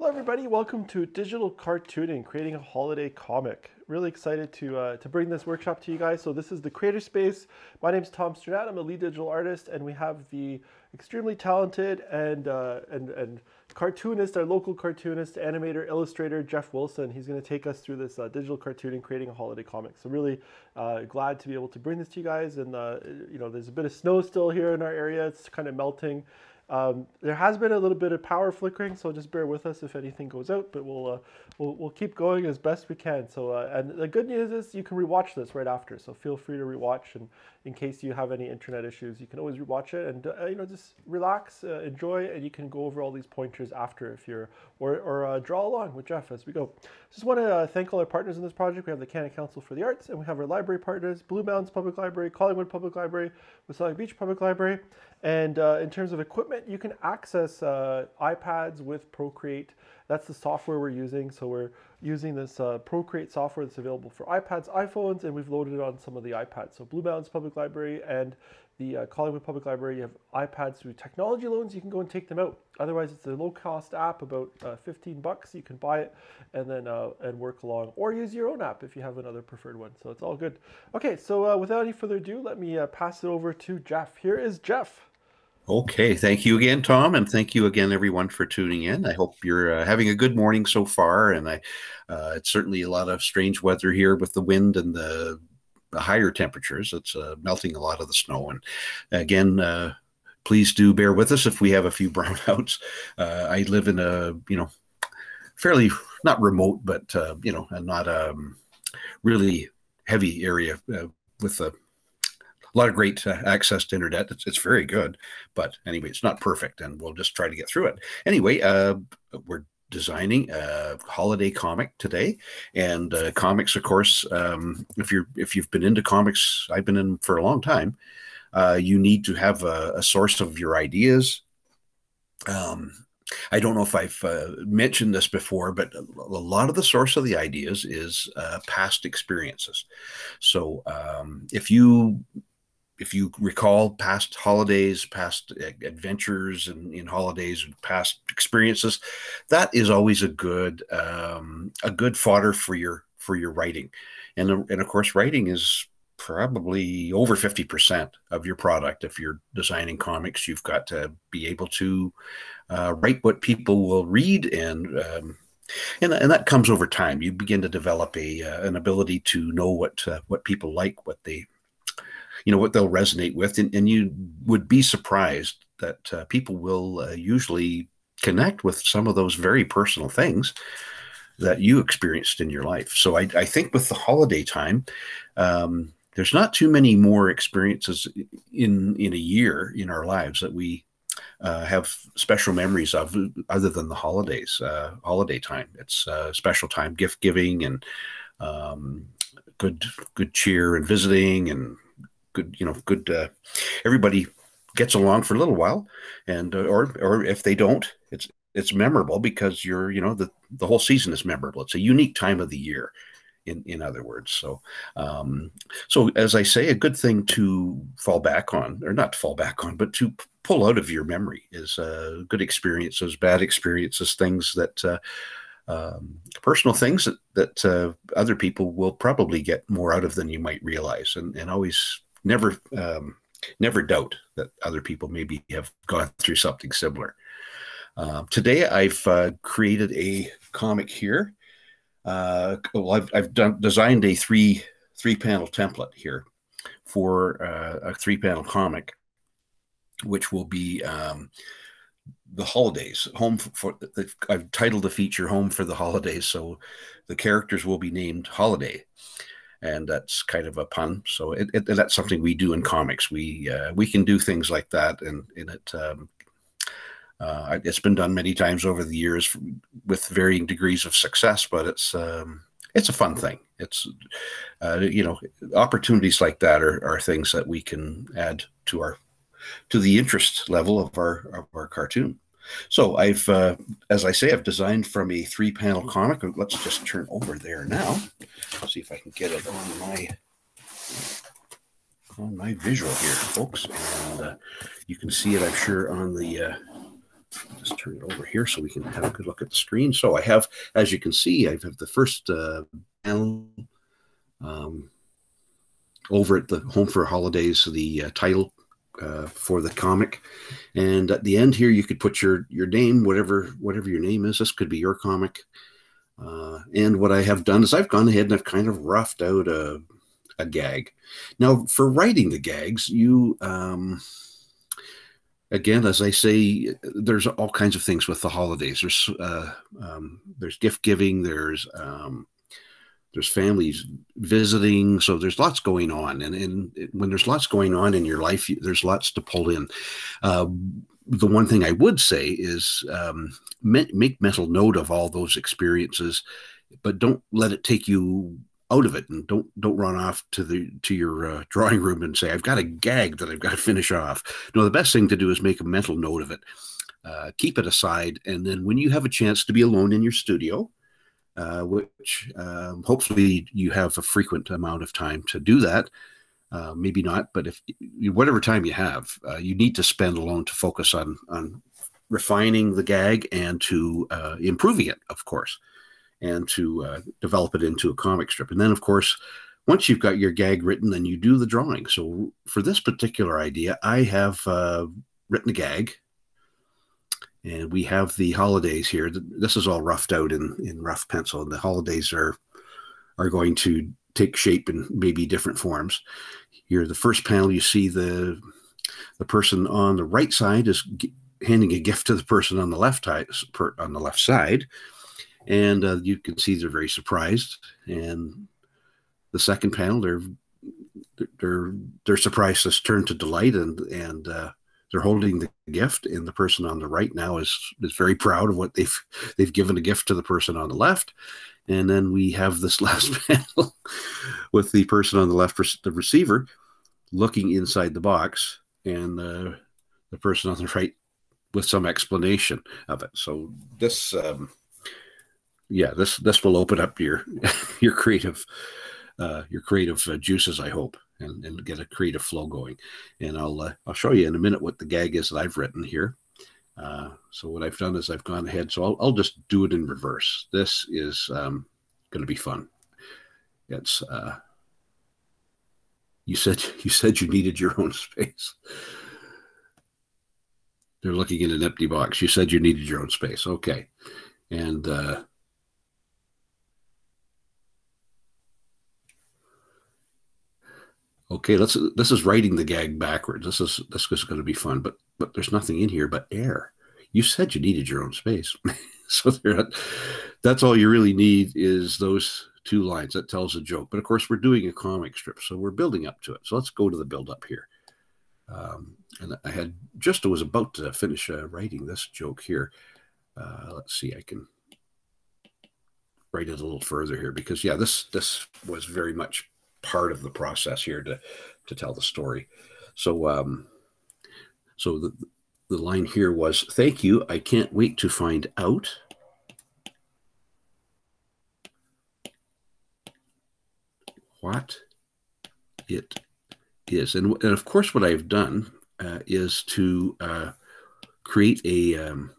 Hello, everybody. Welcome to Digital Cartooning, creating a holiday comic. Really excited to uh, to bring this workshop to you guys. So this is the Creator Space. My name is Tom Sternat. I'm a lead digital artist, and we have the extremely talented and uh, and and cartoonist, our local cartoonist, animator, illustrator, Jeff Wilson. He's going to take us through this uh, digital cartooning, creating a holiday comic. So really uh, glad to be able to bring this to you guys. And uh, you know, there's a bit of snow still here in our area. It's kind of melting. Um, there has been a little bit of power flickering, so just bear with us if anything goes out, but we'll, uh, we'll, we'll keep going as best we can. So, uh, and the good news is you can rewatch this right after, so feel free to rewatch, and in case you have any internet issues, you can always rewatch it, and uh, you know just relax, uh, enjoy, and you can go over all these pointers after if you're, or, or uh, draw along with Jeff as we go. Just want to uh, thank all our partners in this project. We have the Canada Council for the Arts, and we have our library partners, Blue Mountains Public Library, Collingwood Public Library, Wasaga Beach Public Library, and in terms of equipment, you can access iPads with Procreate that's the software we're using. So we're using this uh, Procreate software that's available for iPads, iPhones, and we've loaded it on some of the iPads. So Blue Mountains Public Library and the uh, Collingwood Public Library, you have iPads through technology loans, you can go and take them out. Otherwise, it's a low-cost app, about uh, 15 bucks. You can buy it and then uh, and work along, or use your own app if you have another preferred one. So it's all good. Okay, so uh, without any further ado, let me uh, pass it over to Jeff. Here is Jeff. Okay, thank you again, Tom, and thank you again, everyone, for tuning in. I hope you're uh, having a good morning so far, and I, uh, it's certainly a lot of strange weather here with the wind and the, the higher temperatures. It's uh, melting a lot of the snow, and again, uh, please do bear with us if we have a few brownouts. Uh, I live in a you know fairly not remote, but uh, you know, not a um, really heavy area with the a lot of great uh, access to internet. It's, it's very good, but anyway, it's not perfect, and we'll just try to get through it. Anyway, uh, we're designing a holiday comic today and uh, comics of course um, if you're if you've been into comics i've been in for a long time uh, you need to have a, a source of your ideas um, I don't know if I've uh, mentioned this before, but a lot of the source of the ideas is uh, past experiences. So um, if you if you recall past holidays, past adventures and in, in holidays, past experiences, that is always a good um, a good fodder for your for your writing, and and of course, writing is probably over 50% of your product. If you're designing comics, you've got to be able to uh, write what people will read and um, and, and that comes over time. You begin to develop a uh, an ability to know what uh, what people like, what they you know what they'll resonate with. And, and you would be surprised that uh, people will uh, usually connect with some of those very personal things that you experienced in your life. So i, I think with the holiday time um, there's not too many more experiences in in a year in our lives that we uh, have special memories of other than the holidays uh, holiday time. It's a special time gift giving and um, good good cheer and visiting and good, you know, good. Uh, everybody gets along for a little while, and uh, or or if they don't, it's it's memorable because you're, you know, the the whole season is memorable. It's a unique time of the year. In, in other words, so um, so as I say, a good thing to fall back on, or not to fall back on, but to pull out of your memory is uh, good experiences, bad experiences, things that uh, um, personal things that, that uh, other people will probably get more out of than you might realize, and, and always never um, never doubt that other people maybe have gone through something similar. Uh, today, I've uh, created a comic here. Uh, well, I've, I've done designed a three three panel template here for uh, a three panel comic, which will be um, the holidays home for, for I've titled the feature "Home for the Holidays," so the characters will be named Holiday and that's kind of a pun. So it, it, that's something we do in comics. We uh, we can do things like that, and in it. Um, uh, it's been done many times over the years with varying degrees of success, but it's um, it's a fun thing. It's uh, you know opportunities like that are, are things that we can add to our to the interest level of our of our cartoon. So I've, uh, as I say, I've designed from a three-panel comic. Let's just turn over there now. See if I can get it on my on my visual here, folks. And uh, you can see it, I'm sure, on the uh, just turn it over here so we can have a good look at the screen. So I have, as you can see, I have the first uh, panel um, over at the Home for Holidays, the uh, title uh, for the comic, and at the end here you could put your your name, whatever whatever your name is. This could be your comic. Uh, and what I have done is I've gone ahead and I've kind of roughed out a, a gag. Now, for writing the gags, you um, again, as I say, there's all kinds of things with the holidays. There's uh, um, there's gift giving. There's um, there's families visiting. So there's lots going on, and and when there's lots going on in your life, there's lots to pull in. Uh, the one thing I would say is um, make mental note of all those experiences, but don't let it take you out of it and don't don't run off to the to your uh, drawing room and say i've got a gag that i've got to finish off no the best thing to do is make a mental note of it uh, keep it aside and then when you have a chance to be alone in your studio uh, which um, hopefully you have a frequent amount of time to do that uh, maybe not but if whatever time you have uh, you need to spend alone to focus on on refining the gag and to uh, improving it of course and to uh, develop it into a comic strip. And then, of course, once you've got your gag written, then you do the drawing. So for this particular idea, I have uh, written a gag, and we have the holidays here. This is all roughed out in in rough pencil, and the holidays are are going to take shape in maybe different forms. Here, the first panel, you see the the person on the right side is handing a gift to the person on the left side, on the left side and uh, you can see they're very surprised. And the second panel, they're they're they're surprised has turned to delight, and and uh, they're holding the gift. And the person on the right now is is very proud of what they've they've given a gift to the person on the left. And then we have this last panel with the person on the left, the receiver, looking inside the box, and uh, the person on the right with some explanation of it. So this um, yeah, this this will open up your your creative uh, your creative uh, juices, I hope, and, and get a creative flow going. And I'll uh, I'll show you in a minute what the gag is that I've written here. Uh, so what I've done is I've gone ahead. So I'll, I'll just do it in reverse. This is um, going to be fun. It's uh, you said you said you needed your own space. They're looking in an empty box. You said you needed your own space. Okay, and uh, okay, let's this is writing the gag backwards. This is this is going to be fun, but but there's nothing in here but air. You said you needed your own space, so that's all you really need is those two lines that tells a joke. But of course, we're doing a comic strip, so we're building up to it. So let's go to the build up here. Um, and I had just was about to finish uh, writing this joke here. Uh, let's see, I can write it a little further here because yeah, this this was very much part of the process here to to tell the story. So um, so the the line here was, "Thank you. I can't wait to find out." What it is, and, and of course, what I've done uh, is to uh, create a um,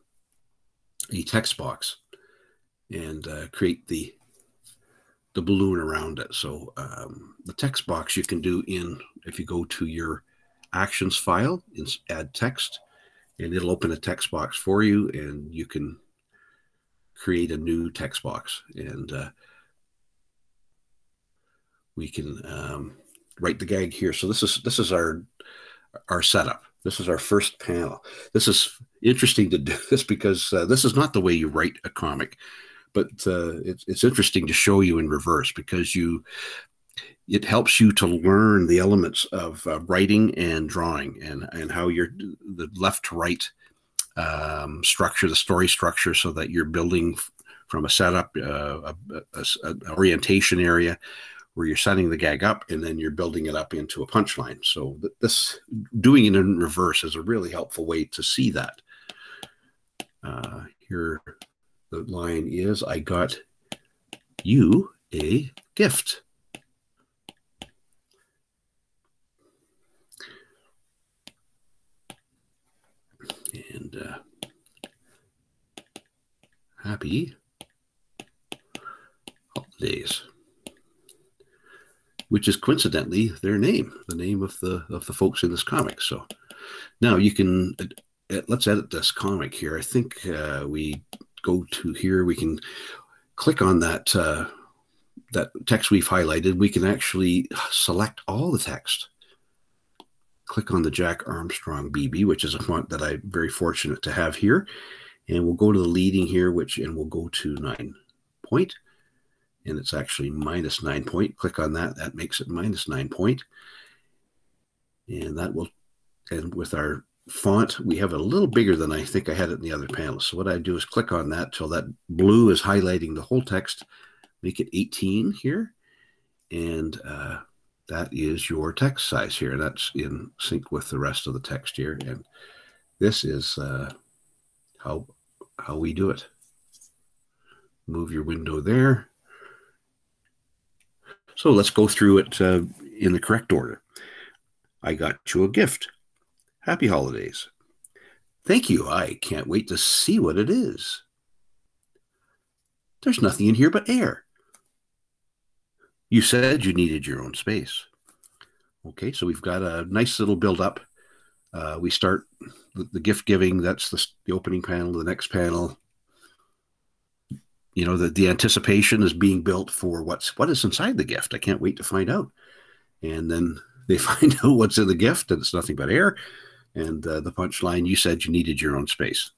a text box and uh, create the the balloon around it. So um, the text box you can do in, if you go to your actions file, add text, and it'll open a text box for you and you can create a new text box. And uh, we can um, write the gag here. So this is, this is our, our setup. This is our first panel. This is interesting to do this because uh, this is not the way you write a comic but uh, it's, it's interesting to show you in reverse because you it helps you to learn the elements of uh, writing and drawing and and how you're the left to right um, structure the story structure so that you're building from a setup uh, orientation area where you're setting the gag up and then you're building it up into a punchline. So th- this doing it in reverse is a really helpful way to see that. Uh, here the line is I got you a gift. And uh, happy holidays, which is coincidentally their name, the name of the of the folks in this comic. So now you can uh, let's edit this comic here. I think uh, we go to here. We can click on that uh, that text we've highlighted. We can actually select all the text. Click on the Jack Armstrong BB, which is a font that I'm very fortunate to have here. And we'll go to the leading here, which and we'll go to nine point. and it's actually minus nine point. Click on that. That makes it minus nine point, and that will. And with our font, we have it a little bigger than I think I had it in the other panel. So what I do is click on that till that blue is highlighting the whole text. Make it 18 here, and uh, that is your text size here. And that's in sync with the rest of the text here, and this is uh, how how we do it. Move your window there. So let's go through it uh, in the correct order. I got you a gift. Happy holidays. Thank you. I can't wait to see what it is. There's nothing in here but air. You said you needed your own space. Okay, so we've got a nice little build up. Uh, we start the, the gift giving. That's the, the opening panel. The next panel, you know, the, the anticipation is being built for what's what is inside the gift. I can't wait to find out. And then they find out what's in the gift, and it's nothing but air. And uh, the punchline: you said you needed your own space.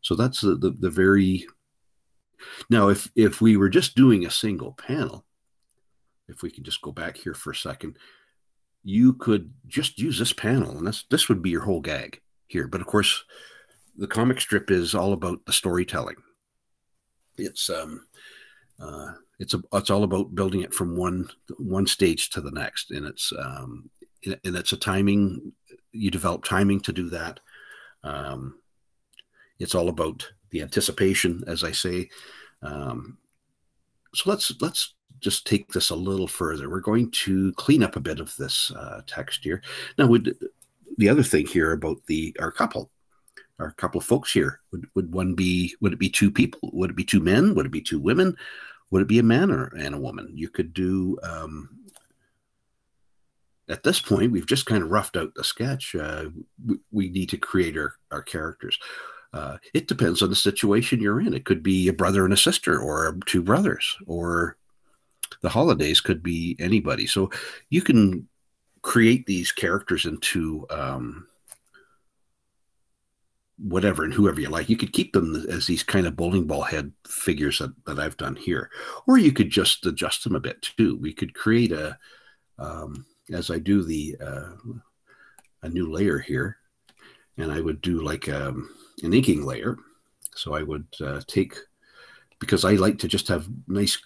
So that's the, the the very. Now, if if we were just doing a single panel, if we can just go back here for a second, you could just use this panel and this this would be your whole gag here but of course the comic strip is all about the storytelling it's um uh it's a, it's all about building it from one one stage to the next and it's um and it's a timing you develop timing to do that um it's all about the anticipation as i say um so let's let's just take this a little further. We're going to clean up a bit of this uh, text here. Now, would the other thing here about the our couple, our couple of folks here, would, would one be, would it be two people? Would it be two men? Would it be two women? Would it be a man or, and a woman? You could do, um, at this point, we've just kind of roughed out the sketch. Uh, we, we, need to create our, our characters. Uh, it depends on the situation you're in. It could be a brother and a sister, or two brothers, or the holidays could be anybody. So you can create these characters into um, whatever and whoever you like. You could keep them as these kind of bowling ball head figures that, that I've done here, or you could just adjust them a bit too. We could create a, um, as I do the, uh, a new layer here, and I would do like um, an inking layer. So I would uh, take, because I like to just have nice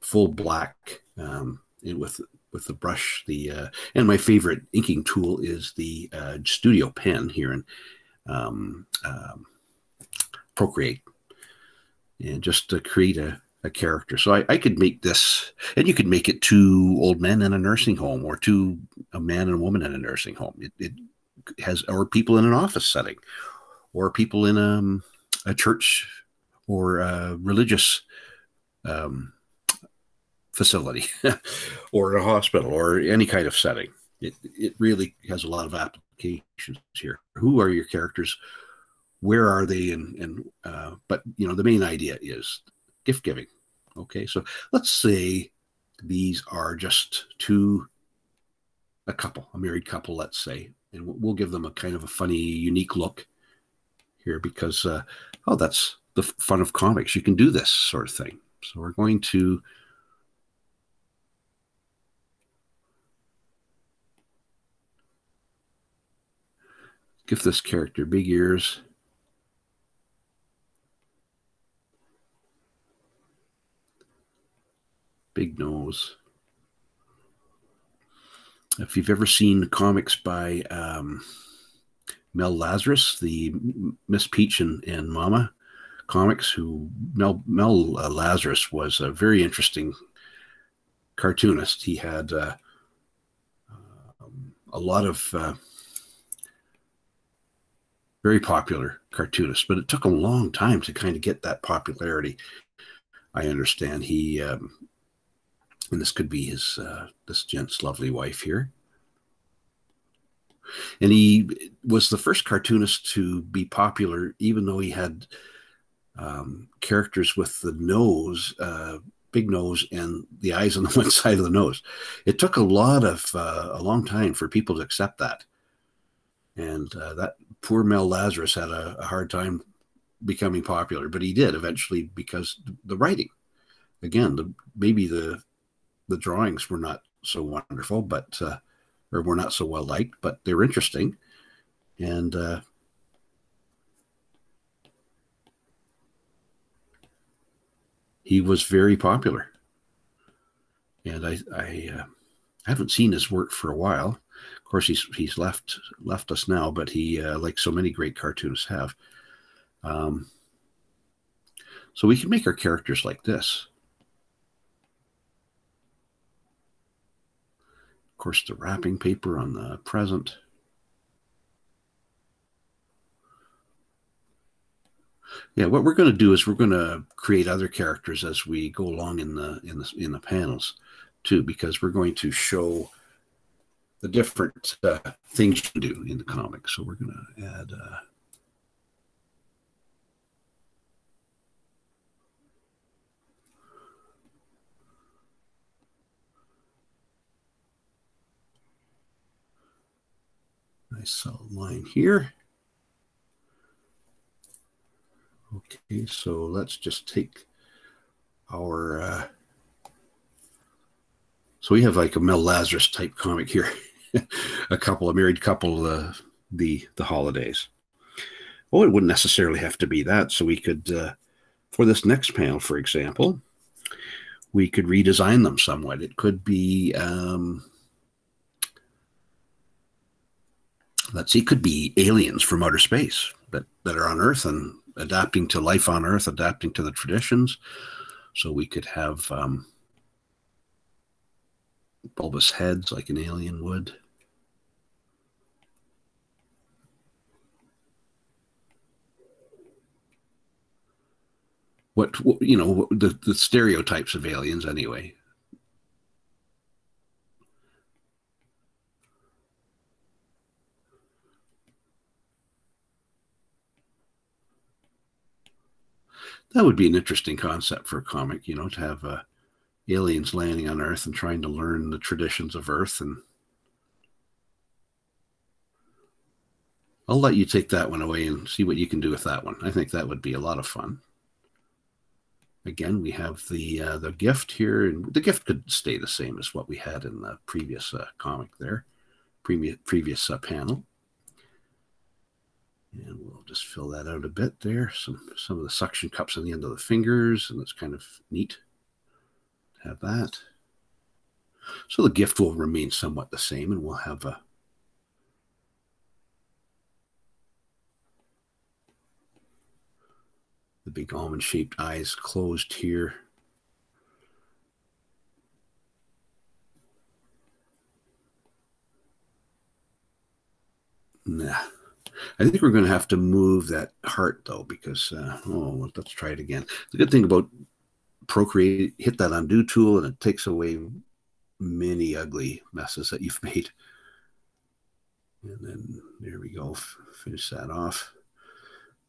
full black um, with with the brush. The uh, and my favorite inking tool is the uh, Studio Pen here in um, um, Procreate, and just to create a, a character. So I, I could make this, and you could make it two old men in a nursing home, or two a man and a woman in a nursing home. It, it has, or people in an office setting, or people in a, um, a church or a religious um, facility or a hospital or any kind of setting. It, it really has a lot of applications here. Who are your characters? Where are they? And, and uh, but you know, the main idea is gift giving. Okay, so let's say these are just two, a couple, a married couple, let's say, and we'll give them a kind of a funny, unique look here because, uh, oh, that's the fun of comics. You can do this sort of thing. So we're going to Give this character big ears. Big nose. If you've ever seen comics by um, Mel Lazarus, the Miss Peach and, and Momma comics, who Mel, Mel uh, Lazarus was a very interesting cartoonist. He had uh, um, a lot of uh, very popular cartoonists, but it took a long time to kind of get that popularity. I understand he, um, and this could be his uh, this gent's lovely wife here, and he was the first cartoonist to be popular, even though he had um, characters with the nose, uh, big nose, and the eyes on the one side of the nose. It took a lot of uh, a long time for people to accept that, and uh, that poor Mel Lazarus had a, a, hard time becoming popular, but he did eventually because the writing. Again, the, maybe the the drawings were not so wonderful, but uh, or were not so well liked, but they were interesting, and uh, he was very popular. And I, I uh, haven't seen his work for a while. Of course, he's he's left left us now, but he, uh, like so many great cartoonists, have. Um, so we can make our characters like this. Course, the wrapping paper on the present. Yeah, what we're going to do is we're going to create other characters as we go along in the in the in the panels too, because we're going to show the different uh, things you do in the comic. So we're going to add. Uh, nice solid line here. Okay, so let's just take our. Uh, so we have like a Mel Lazarus type comic here, a couple, a married couple, uh, the the holidays. Well, it wouldn't necessarily have to be that. So we could, uh, for this next panel, for example, we could redesign them somewhat. It could be, um, let's see, could be aliens from outer space that, that are on Earth and adapting to life on Earth, adapting to the traditions. So we could have um, bulbous heads like an alien would. What, you know the, the stereotypes of aliens anyway that would be an interesting concept for a comic, you know, to have uh, aliens landing on Earth and trying to learn the traditions of Earth. And I'll let you take that one away and see what you can do with that one. I think that would be a lot of fun. Again, we have the uh, the gift here, and the gift could stay the same as what we had in the previous uh, comic there, previous previous uh, panel. And we'll just fill that out a bit there. Some some of the suction cups on the end of the fingers, and it's kind of neat to have that. So the gift will remain somewhat the same, and we'll have a the big almond shaped eyes closed here. Nah. I think we're going to have to move that heart though, because uh, oh, let's try it again. The good thing about Procreate, hit that undo tool, and it takes away many ugly messes that you've made. And then there we go. Finish that off.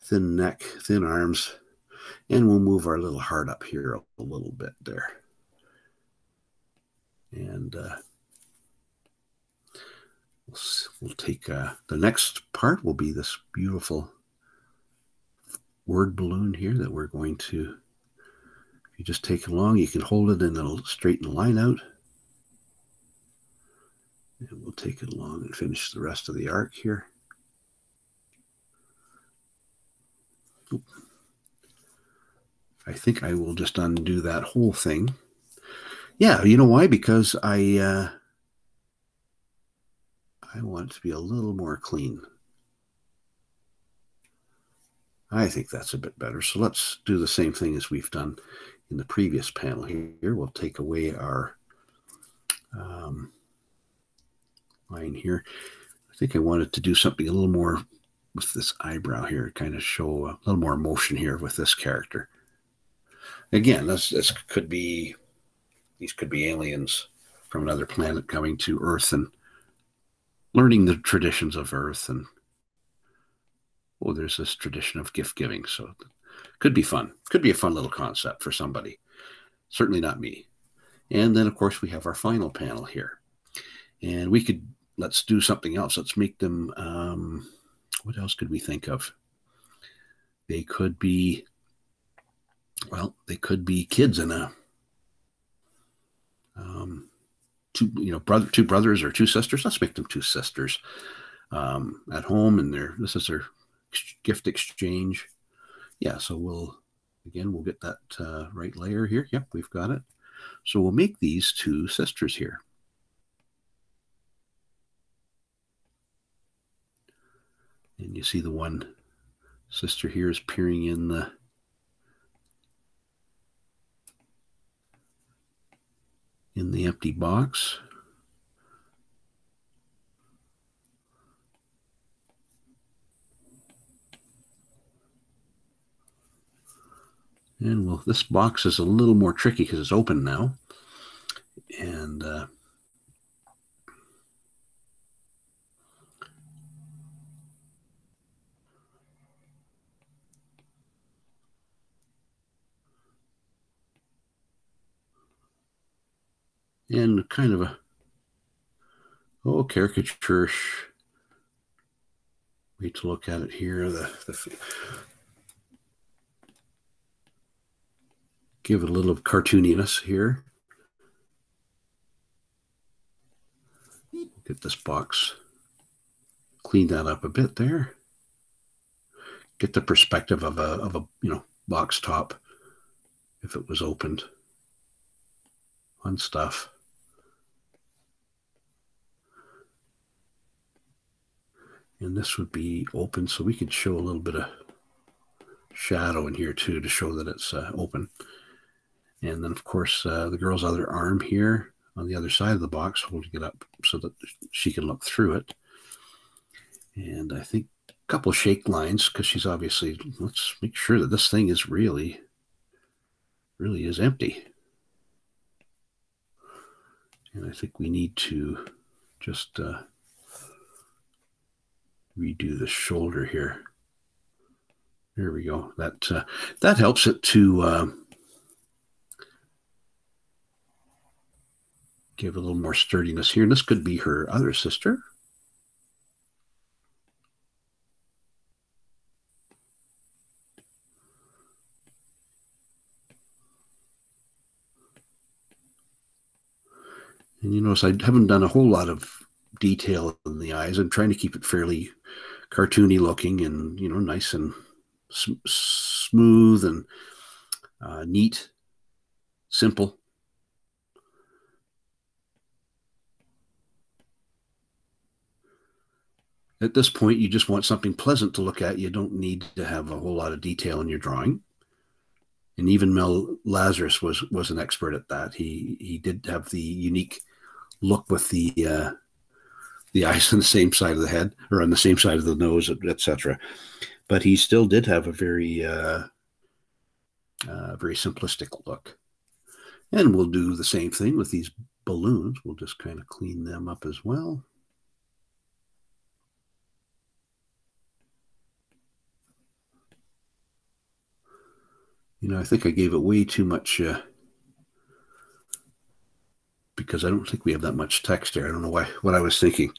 Thin neck, thin arms, and we'll move our little heart up here a, a little bit there. And uh, we'll, take uh, the next part will be this beautiful word balloon here that we're going to if you just take along you can hold it and it'll straighten the line out. And we'll take it along and finish the rest of the arc here. I think I will just undo that whole thing. Yeah you know why? Because I uh, I want it to be a little more clean. I think that's a bit better. So let's do the same thing as we've done in the previous panel here. We'll take away our um, line here. I think I wanted to do something a little more with this eyebrow here, kind of show a little more emotion here with this character. Again, this this could be these could be aliens from another planet coming to Earth and learning the traditions of Earth and oh, there's this tradition of gift giving. So could be fun. Could be a fun little concept for somebody. Certainly not me. And then, of course, we have our final panel here. And we could, let's do something else. Let's make them, um, what else could we think of? They could be, well, they could be kids in a, um, two, you know, brother, two brothers or two sisters. Let's make them two sisters um, at home, and their this is their gift exchange. Yeah, so we'll, again, we'll get that uh, right layer here. Yep, we've got it. So we'll make these two sisters here. And you see the one sister here is peering in the in the empty box. And well, this box is a little more tricky because it's open now. And uh, and kind of a oh caricature way to look at it here. The, the give it a little of cartooniness here. Get this box, clean that up a bit there. Get the perspective of a of a you know box top if it was opened. Fun stuff. And this would be open, so we could show a little bit of shadow in here too to show that it's uh, open. And then, of course, uh, the girl's other arm here on the other side of the box, holding it up so that she can look through it. And I think a couple shake lines because she's obviously, let's make sure that this thing is really, really is empty. And I think we need to just uh, redo the shoulder here. There we go. That uh, that helps it to uh, give a little more sturdiness here. And this could be her other sister. And you notice I haven't done a whole lot of detail in the eyes. I'm trying to keep it fairly cartoony looking and, you know, nice and sm smooth and uh, neat, simple. At this point, you just want something pleasant to look at. You don't need to have a whole lot of detail in your drawing. And even Mel Lazarus was was an expert at that. He he did have the unique look with the uh, the eyes on the same side of the head or on the same side of the nose, etc. But he still did have a very uh, uh, very simplistic look. And we'll do the same thing with these balloons. We'll just kind of clean them up as well. You know, I think I gave it way too much uh, because I don't think we have that much text here. I don't know why. What I was thinking.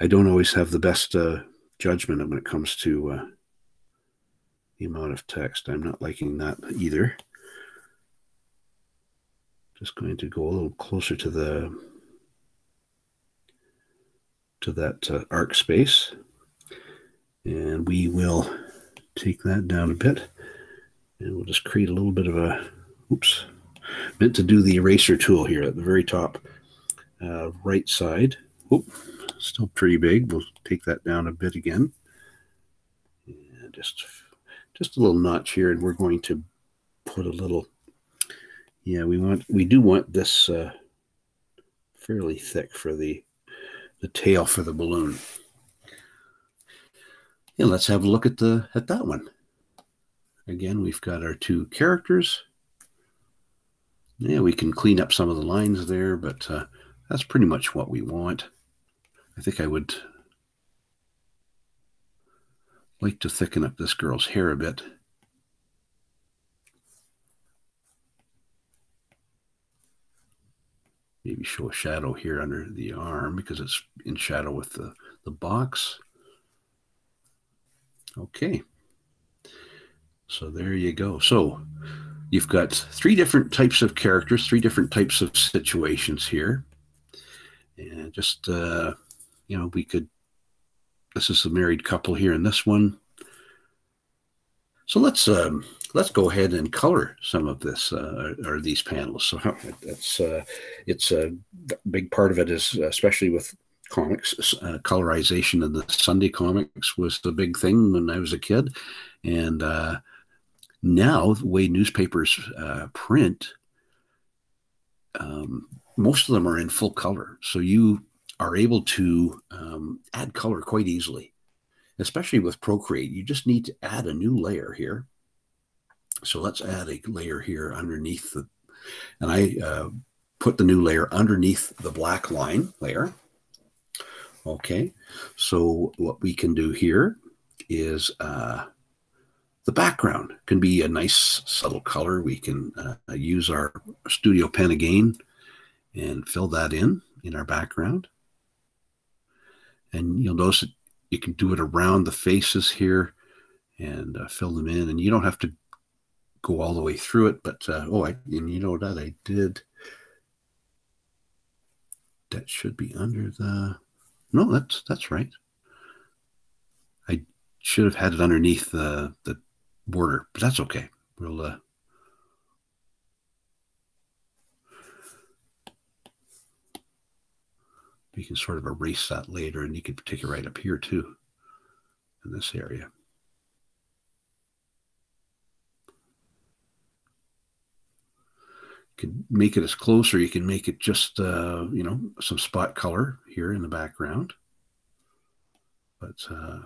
I don't always have the best uh, judgment when it comes to uh, the amount of text. I'm not liking that either. Just going to go a little closer to the to that uh, arc space, and we will take that down a bit. And we'll just create a little bit of a, oops, meant to do the eraser tool here at the very top uh, right side. Oop, still pretty big. We'll take that down a bit again. And just, just a little notch here. And we're going to put a little, yeah, we want, we do want this uh, fairly thick for the, the tail for the balloon. And let's have a look at the at that one. Again, we've got our two characters. Yeah, we can clean up some of the lines there, but uh, that's pretty much what we want. I think I would like to thicken up this girl's hair a bit. Maybe show a shadow here under the arm because it's in shadow with the, the box. Okay. So there you go. So you've got three different types of characters, three different types of situations here. And just, uh, you know, we could, this is a married couple here in this one. So let's um, let's go ahead and color some of this uh, or these panels. So that's uh, it's a big part of it is especially with comics uh, colorization of the Sunday comics was the big thing when I was a kid, and uh, now the way newspapers uh, print, um, most of them are in full color, so you are able to um, add color quite easily especially with Procreate, you just need to add a new layer here. So let's add a layer here underneath the, and I uh, put the new layer underneath the black line layer. Okay, so what we can do here is uh, the background can be a nice subtle color. We can uh, use our studio pen again and fill that in in our background. And you'll notice you can do it around the faces here and uh, fill them in. And you don't have to go all the way through it. But, uh, oh, I, and you know that I did. That should be under the, no, that's, that's right. I should have had it underneath the, the border, but that's okay. We'll, uh, you can sort of erase that later and you can take it right up here too in this area. You can make it as close or you can make it just, uh, you know, some spot color here in the background. But uh,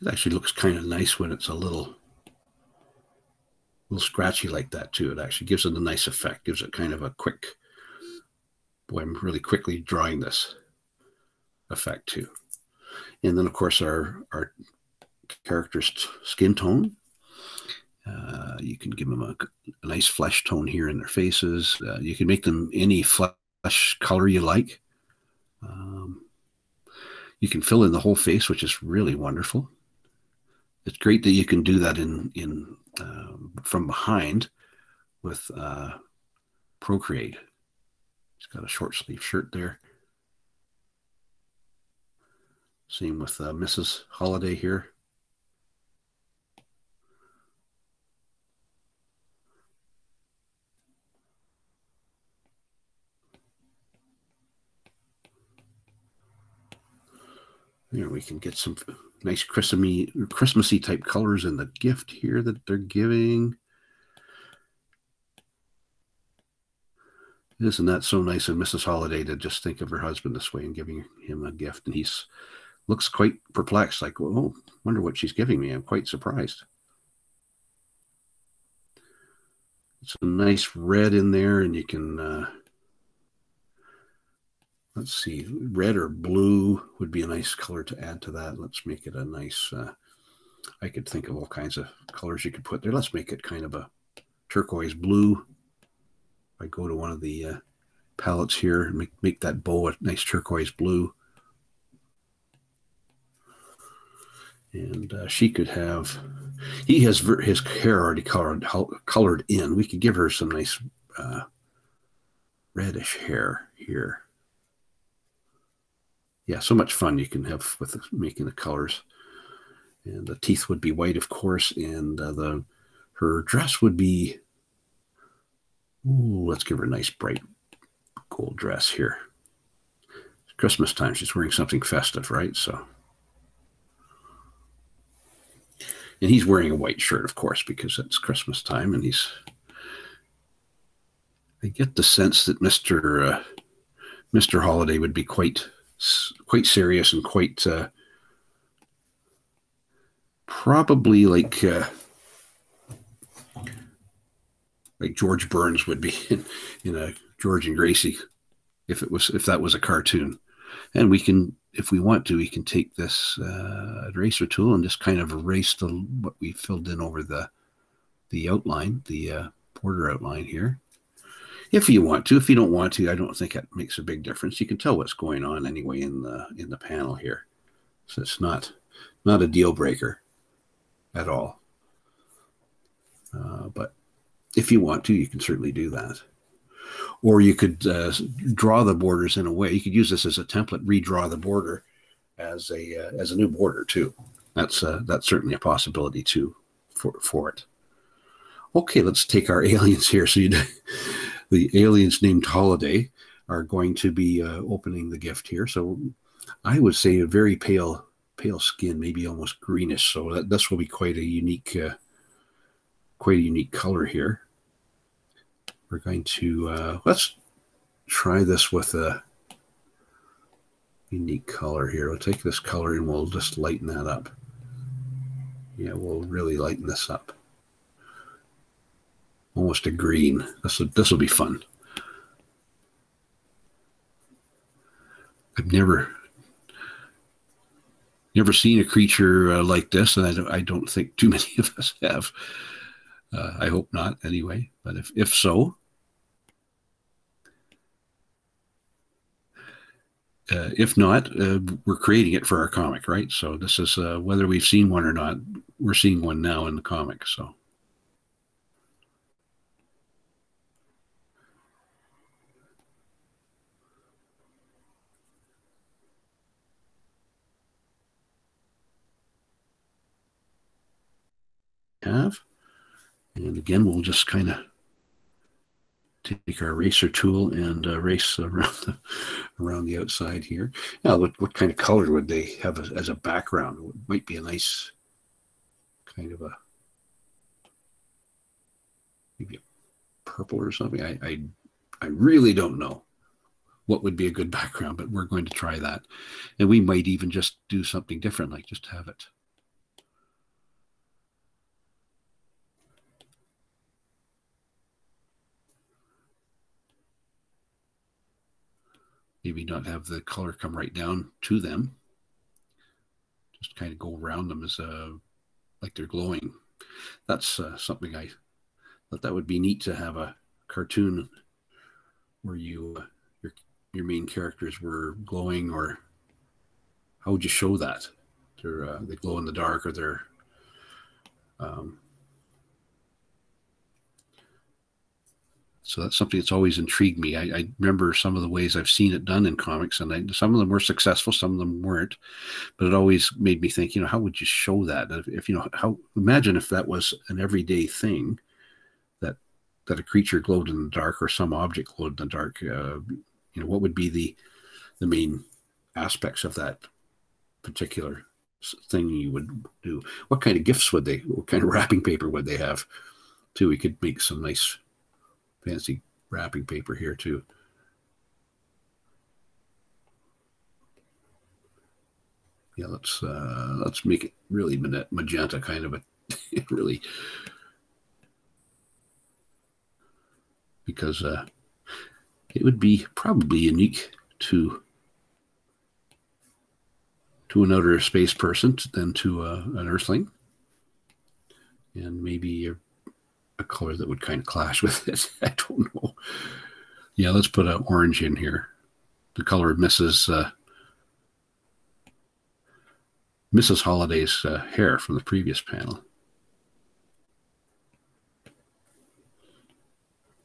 It actually looks kind of nice when it's a little, little scratchy like that too. It actually gives it a nice effect, gives it kind of a quick, boy, I'm really quickly drawing this effect too. And then of course our, our character's skin tone. Uh, you can give them a, a, nice flesh tone here in their faces. Uh, you can make them any flesh color you like. Um, you can fill in the whole face, which is really wonderful it's great that you can do that in in uh, from behind with uh, Procreate. He's got a short sleeve shirt there. Same with uh, Mrs. Holiday here. Here we can get some nice Christmassy, Christmassy type colors in the gift here that they're giving. Isn't that so nice of Mrs. Holiday to just think of her husband this way and giving him a gift? And he's looks quite perplexed, like, oh, wonder what she's giving me. I'm quite surprised. It's a nice red in there, and you can uh, let's see, red or blue would be a nice color to add to that. Let's make it a nice, uh, I could think of all kinds of colors you could put there. Let's make it kind of a turquoise blue. I go to one of the uh, palettes here and make, make that bow a nice turquoise blue. And uh, she could have, he has his hair already colored, colored in. We could give her some nice uh, reddish hair here yeah, so much fun you can have with making the colors. And the teeth would be white, of course, and uh, the her dress would be, ooh, let's give her a nice bright gold dress here. It's Christmas time. She's wearing something festive, right? So. And he's wearing a white shirt, of course, because it's Christmas time, and he's. I get the sense that Mister uh, Mister Holiday would be quite quite serious and quite uh, probably like uh, like George Burns would be in, in a George and Gracie if it was if that was a cartoon. And we can, if we want to, we can take this uh, eraser tool and just kind of erase the what we filled in over the the outline, the uh, border outline here. If you want to, if you don't want to, I don't think it makes a big difference. You can tell what's going on anyway in the in the panel here, so it's not not a deal breaker at all. Uh, but if you want to, you can certainly do that. Or you could uh, draw the borders in a way. You could use this as a template, redraw the border as a uh, as a new border too. That's uh, that's certainly a possibility too for for it. Okay, let's take our aliens here. So you, the aliens named Holiday are going to be uh, opening the gift here. So I would say a very pale pale skin, maybe almost greenish. So that, this will be quite a unique uh, quite a unique color here. We're going to, uh, let's try this with a unique color here. We'll take this color and we'll just lighten that up. Yeah, we'll really lighten this up. Almost a green. This will, this will be fun. I've never never seen a creature uh, like this, and I don't, I don't think too many of us have. Uh, I hope not, anyway. But if, if so, uh, if not, uh, we're creating it for our comic, right? So this is uh, whether we've seen one or not, we're seeing one now in the comic. So. Have. And again, we'll just kind of take our eraser tool and uh, erase around the, around the outside here. Now, what, what kind of color would they have as, as a background? It might be a nice kind of a maybe a purple or something. I, I, I really don't know what would be a good background, but we're going to try that. And we might even just do something different, like just have it maybe not have the color come right down to them. Just kind of go around them as uh, like they're glowing. That's uh, something I thought that would be neat to have a cartoon where you uh, your your main characters were glowing, or how would you show that? They're uh, they glow in the dark, or they're um, So that's something that's always intrigued me. I, I, remember some of the ways I've seen it done in comics, and I, some of them were successful, some of them weren't. But it always made me think, you know, how would you show that? If, if you know, how imagine if that was an everyday thing, that that a creature glowed in the dark or some object glowed in the dark. Uh, you know, what would be the the main aspects of that particular thing you would do? What kind of gifts would they? What kind of wrapping paper would they have? Too, we could make some nice fancy wrapping paper here too. Yeah, let's uh, let's make it really magenta kind of a really because uh, it would be probably unique to to an outer space person than to uh, an Earthling, and maybe a color that would kind of clash with it. I don't know. Yeah, let's put an orange in here. The color of Mrs. Uh, Mrs. Holiday's uh, hair from the previous panel.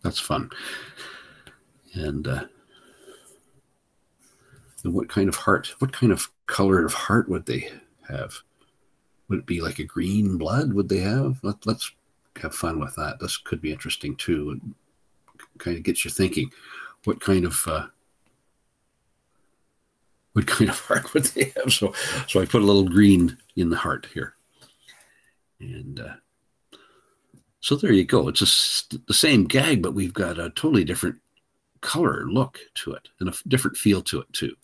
That's fun. And, uh, and what kind of heart? What kind of color of heart would they have? Would it be like a green blood? Would they have? Let, let's have fun with that. This could be interesting too. It kind of gets you thinking, what kind of uh, what kind of heart would they have? So, so I put a little green in the heart here, and uh, so there you go. It's just the same gag, but we've got a totally different color look to it and a different feel to it too.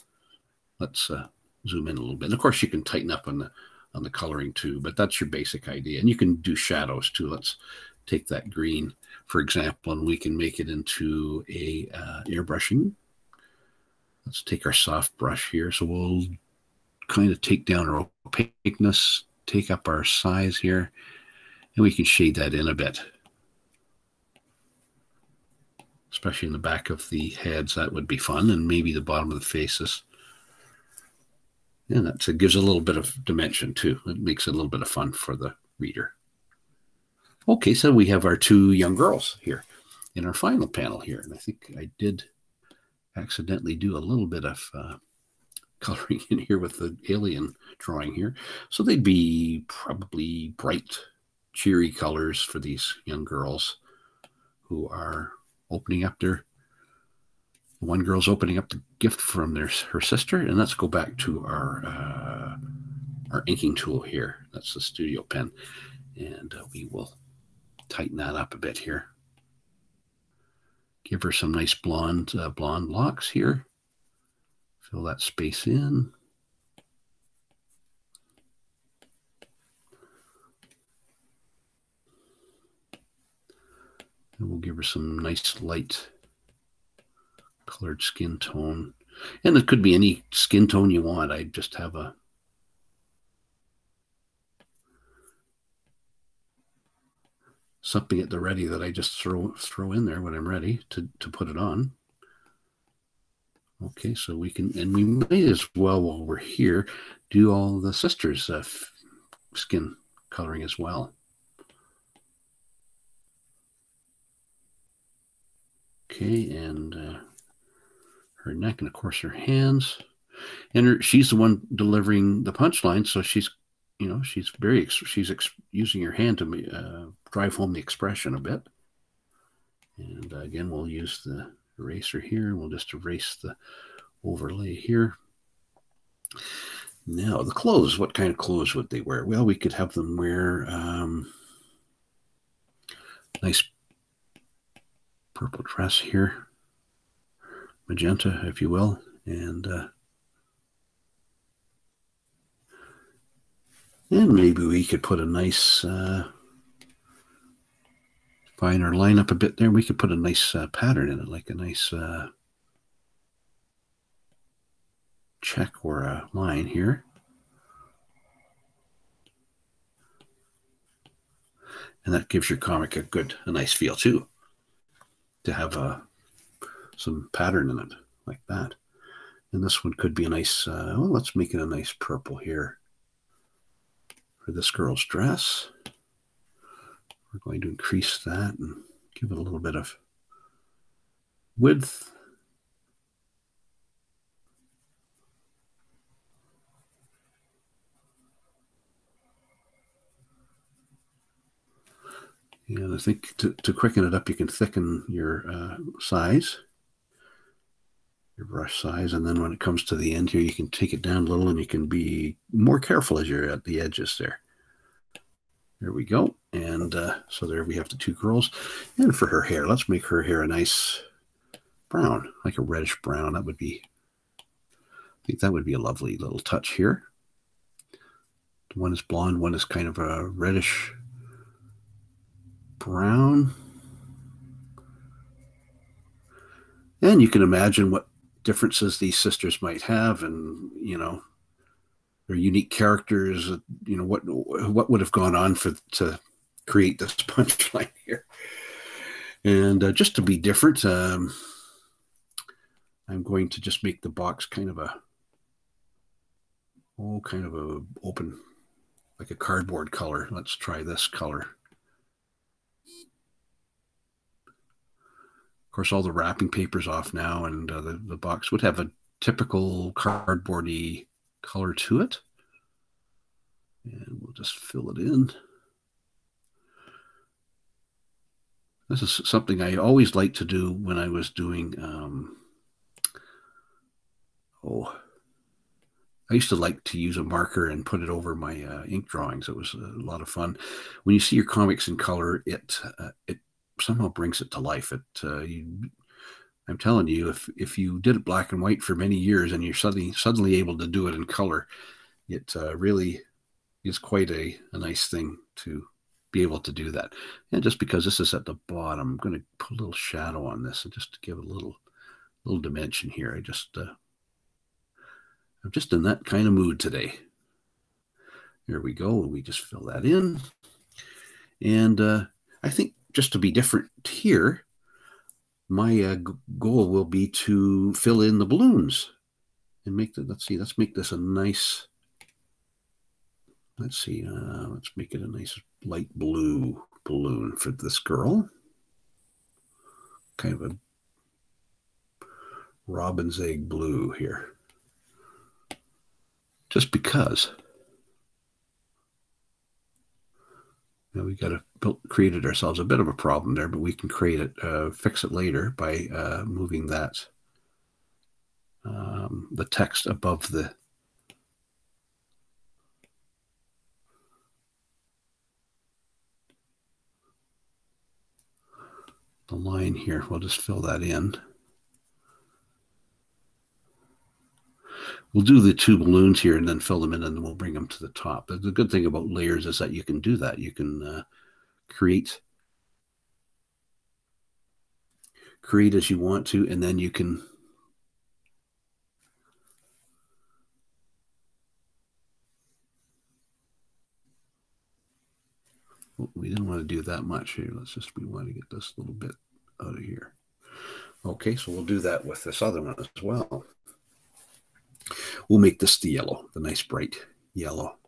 Let's uh, zoom in a little bit. And of course, you can tighten up on the on the coloring too, but that's your basic idea. And you can do shadows too. Let's take that green, for example, and we can make it into a uh, airbrushing. Let's take our soft brush here. So we'll kind of take down our opaqueness, take up our size here, and we can shade that in a bit. Especially in the back of the heads, that would be fun, and maybe the bottom of the faces. And that gives a little bit of dimension too. It makes it a little bit of fun for the reader. Okay, so we have our two young girls here in our final panel here. And I think I did accidentally do a little bit of uh, coloring in here with the alien drawing here. So they'd be probably bright, cheery colors for these young girls who are opening up their one girl's opening up the gift from their her sister, and let's go back to our uh, our inking tool here. That's the studio pen, and uh, we will tighten that up a bit here. Give her some nice blonde uh, blonde locks here. Fill that space in. And we'll give her some nice light colored skin tone. And it could be any skin tone you want. I just have a something at the ready that I just throw throw in there when I'm ready to, to put it on. Okay, so we can, and we might as well, while we're here, do all the sisters' uh, skin coloring as well. Okay, and uh, her neck, and of course her hands. And her, she's the one delivering the punchline, so she's, you know, she's very she's ex, using her hand to uh, drive home the expression a bit. And uh, again, we'll use the eraser here. and We'll just erase the overlay here. Now, the clothes. What kind of clothes would they wear? Well, we could have them wear um, nice purple dress here magenta, if you will, and uh, and maybe we could put a nice uh, finer line up a bit there. We could put a nice uh, pattern in it, like a nice uh, check or a line here. And that gives your comic a good, a nice feel too. To have a some pattern in it like that. And this one could be a nice, uh, well, let's make it a nice purple here for this girl's dress. We're going to increase that and give it a little bit of width. And I think to, to quicken it up, you can thicken your uh, size your brush size. And then when it comes to the end here, you can take it down a little and you can be more careful as you're at the edges there. There we go. And uh, so there we have the two girls. And for her hair, let's make her hair a nice brown, like a reddish brown. That would be, I think that would be a lovely little touch here. One is blonde, one is kind of a reddish brown. And you can imagine what differences these sisters might have and you know their unique characters you know what what would have gone on for to create this punchline here. And uh, just to be different um, i'm going to just make the box kind of a oh kind of a open like a cardboard color. Let's try this color Of course, all the wrapping paper's off now, and uh, the, the box would have a typical cardboardy color to it. And we'll just fill it in. This is something I always liked to do when I was doing, um, oh, I used to like to use a marker and put it over my uh, ink drawings. It was a lot of fun. When you see your comics in color, it uh, it somehow brings it to life. It uh, you, I'm telling you, if if you did it black and white for many years and you're suddenly suddenly able to do it in color, it uh, really is quite a, a nice thing to be able to do that. And just because this is at the bottom, I'm going to put a little shadow on this and just to give a little little dimension here. I just uh, I'm just in that kind of mood today. There we go. We just fill that in. And uh, I think just to be different here, my uh, goal will be to fill in the balloons and make the, let's see, let's make this a nice, let's see, uh, let's make it a nice light blue balloon for this girl. Kind of a robin's egg blue here. Just because. Now we got to built created ourselves a bit of a problem there, but we can create it, uh, fix it later by uh, moving that um, the text above the the line here. We'll just fill that in. We'll do the two balloons here and then fill them in and then we'll bring them to the top. The good thing about layers is that you can do that. You can uh, create. Create as you want to and then you can we didn't want to do that much here. Let's just we want to get this little bit out of here. Okay so we'll do that with this other one as well. We'll make this the yellow the nice bright yellow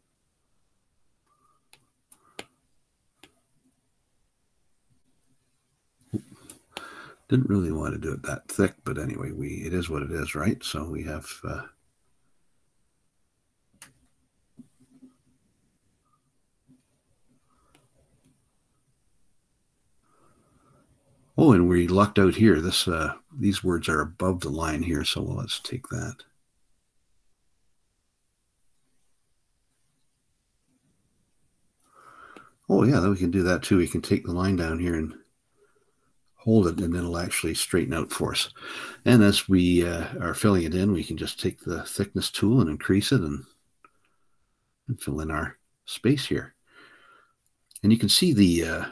Didn't really want to do it that thick, but anyway, we it is what it is, right? So we have uh, Oh, and we lucked out here. This uh, these words are above the line here, so let's take that. Oh yeah, then we can do that too. We can take the line down here and hold it and then it'll actually straighten out for us. And as we uh, are filling it in, we can just take the thickness tool and increase it and, and fill in our space here. And you can see the uh,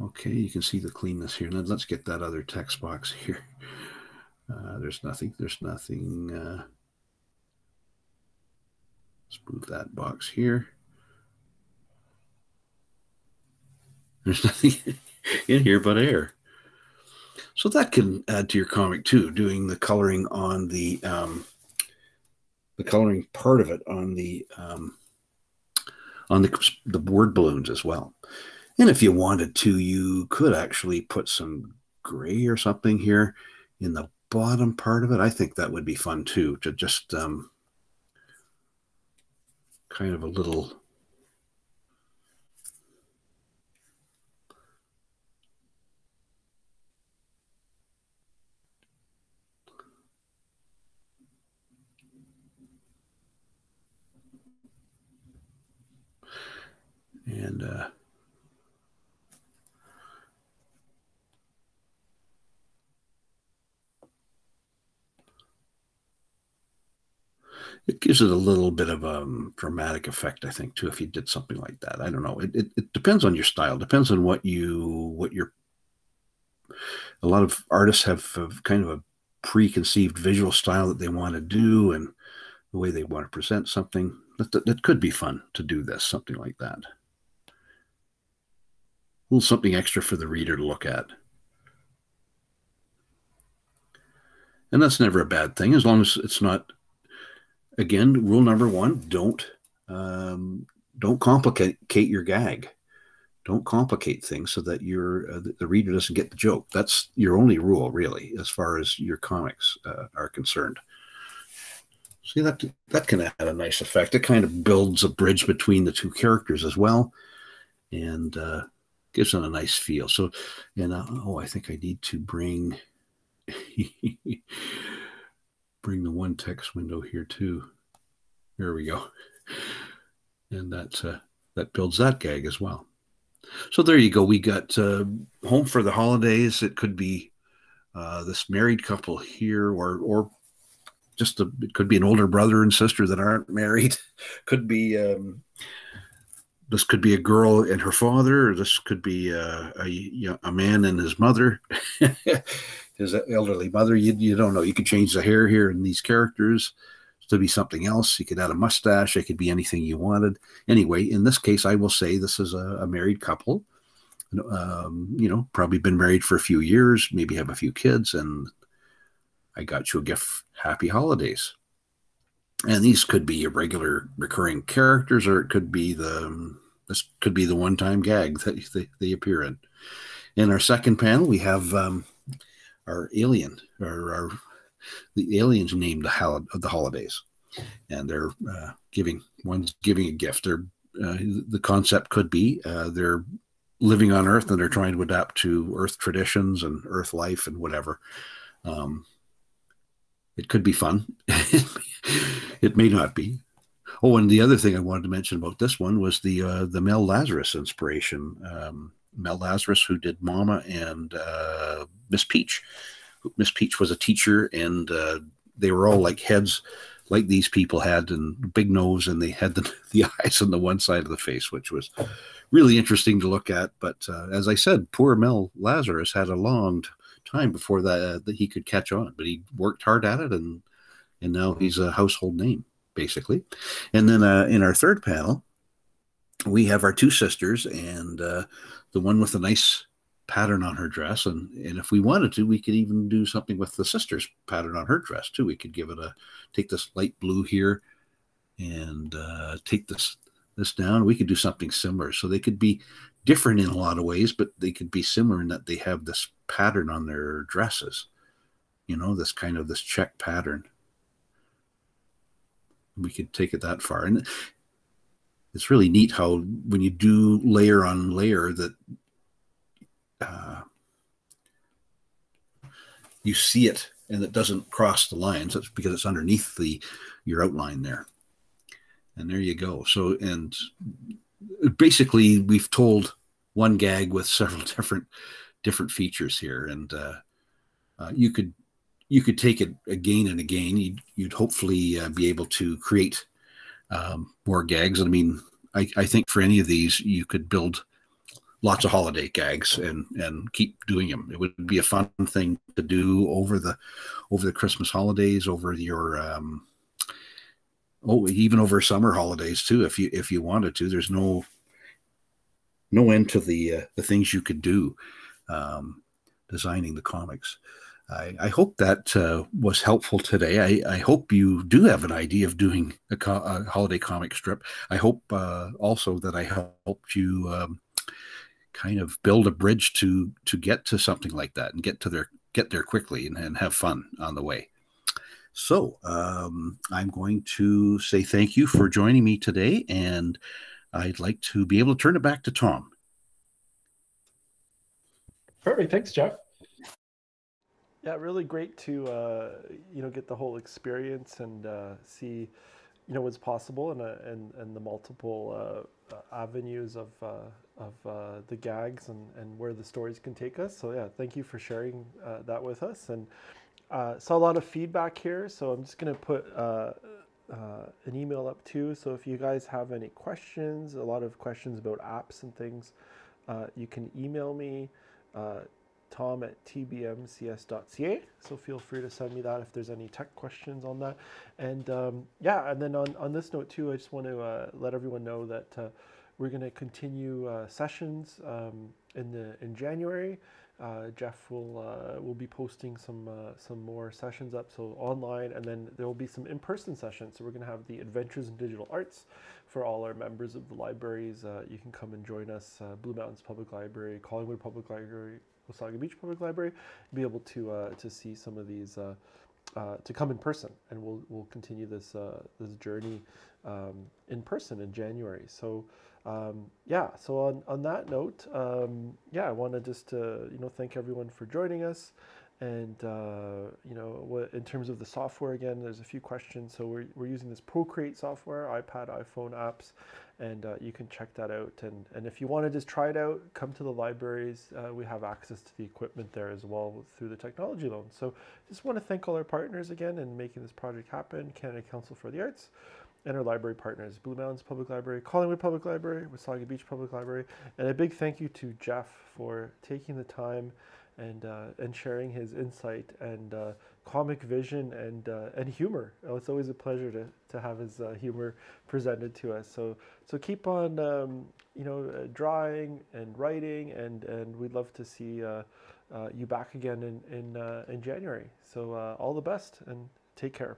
Okay, you can see the cleanness here. Now let's get that other text box here. Uh, there's nothing. There's nothing. Let's move that box here. There's nothing in here but air. So that can add to your comic too, doing the coloring on the um, the coloring part of it on the um, on the the word balloons as well. And if you wanted to, you could actually put some gray or something here in the bottom part of it. I think that would be fun too, to just um, kind of a little and uh, it gives it a little bit of a um, dramatic effect, I think, too. If you did something like that, I don't know. It, it, it depends on your style. Depends on what you what your. A lot of artists have, have kind of a preconceived visual style that they want to do, and the way they want to present something. That, that, that could be fun to do this, something like that. A little something extra for the reader to look at. And that's never a bad thing as long as it's not again, rule number one: don't um, don't complicate your gag. Don't complicate things so that your uh, the reader doesn't get the joke. That's your only rule, really, as far as your comics uh, are concerned. See that that can add a nice effect. It kind of builds a bridge between the two characters as well, and uh, gives them a nice feel. So, and uh, oh, I think I need to bring bring the one text window here too. There we go, and that uh, that builds that gag as well. So there you go. We got uh, home for the holidays. It could be uh, this married couple here, or or just a, it could be an older brother and sister that aren't married. could be um, this could be a girl and her father, or this could be a, a, a man and his mother, his elderly mother. You, you don't know. You could change the hair here in these characters to be something else. You could add a mustache. It could be anything you wanted. Anyway, in this case, I will say this is a, a married couple. Um, you know, probably been married for a few years, maybe have a few kids, and I got you a gift. Happy holidays. And these could be your regular recurring characters, or it could be the this could be the one-time gag that they, they appear in. In our second panel, we have um, our alien, or our the aliens named the, hol- the holidays, and they're uh, giving one's giving a gift. They're uh, the concept could be uh, they're living on Earth and they're trying to adapt to Earth traditions and Earth life and whatever. Um, it could be fun. it may not be. Oh, and the other thing I wanted to mention about this one was the uh, the Mel Lazarus inspiration. Um, Mel Lazarus, who did Momma and uh, Miss Peach. Miss Peach was a teacher, and uh, they were all like heads, like these people had, and big nose, and they had the, the eyes on the one side of the face, which was really interesting to look at. But uh, as I said, poor Mel Lazarus had a long time before that, uh, that he could catch on. But he worked hard at it, and and now he's a household name basically. And then uh, in our third panel, we have our two sisters, and uh, the one with a nice pattern on her dress. And, and if we wanted to, we could even do something with the sister's pattern on her dress too. We could give it a take this light blue here and uh, take this this down. We could do something similar. So they could be different in a lot of ways, but they could be similar in that they have this pattern on their dresses. You know, this kind of this check pattern. We could take it that far. And it's really neat how when you do layer on layer that uh, you see it and it doesn't cross the lines. That's because it's underneath the your outline there. And there you go. So and basically we've told one gag with several different different features here, and uh, uh, you could you could take it again and again. You'd, you'd hopefully uh, be able to create um, more gags. And I mean, I, I think for any of these, you could build lots of holiday gags and and keep doing them. It would be a fun thing to do over the over the Christmas holidays, over your um, oh even over summer holidays too. If you if you wanted to, there's no no end to the uh, the things you could do um, designing the comics. I, I hope that uh, was helpful today. I, I, hope you do have an idea of doing a, co- a holiday comic strip. I hope uh, also that I helped you um, kind of build a bridge to to get to something like that and get to their get there quickly and, and have fun on the way. So um, I'm going to say thank you for joining me today, and I'd like to be able to turn it back to Tom. Perfect. Thanks, Jeff. Yeah, really great to uh, you know get the whole experience and uh, see you know what's possible and uh, and and the multiple uh, avenues of uh, of uh, the gags and and where the stories can take us. So yeah, thank you for sharing that with us and saw a lot of feedback here. So I'm just gonna put. an email up too. So if you guys have any questions, a lot of questions about apps and things, you can email me uh, tom at tbmcs.ca. So feel free to send me that if there's any tech questions on that. And um, yeah, and then on, on this note too, I just want to uh, let everyone know that uh, we're going to continue uh, sessions um, in the in January. Uh, Jeff will uh, will be posting some uh, some more sessions up, so online, and then there will be some in-person sessions. So we're going to have the Adventures in Digital Arts for all our members of the libraries. You can come and join us, Blue Mountains Public Library, Collingwood Public Library, Wasaga Beach Public Library, be able to uh, to see some of these uh, to come in person, and we'll we'll continue this uh, this journey um, in person in January. So um, yeah, so on on that note, um, yeah, I want to just uh, you know thank everyone for joining us. And uh, you know, in terms of the software, again, there's a few questions. So we're, we're using this Procreate software, iPad, iPhone apps, and uh, you can check that out. And, and if you want to just try it out, come to the libraries. Uh, we have access to the equipment there as well through the technology loan. So just want to thank all our partners again in making this project happen, Canada Council for the Arts, and our library partners, Blue Mountains Public Library, Collingwood Public Library, Wasaga Beach Public Library, and a big thank you to Jeff for taking the time and uh, and sharing his insight and uh, comic vision and uh, and humor. Oh, it's always a pleasure to, to have his uh, humor presented to us. So so keep on um, you know uh, drawing and writing and and we'd love to see uh, you back again in in in January. So all the best and take care.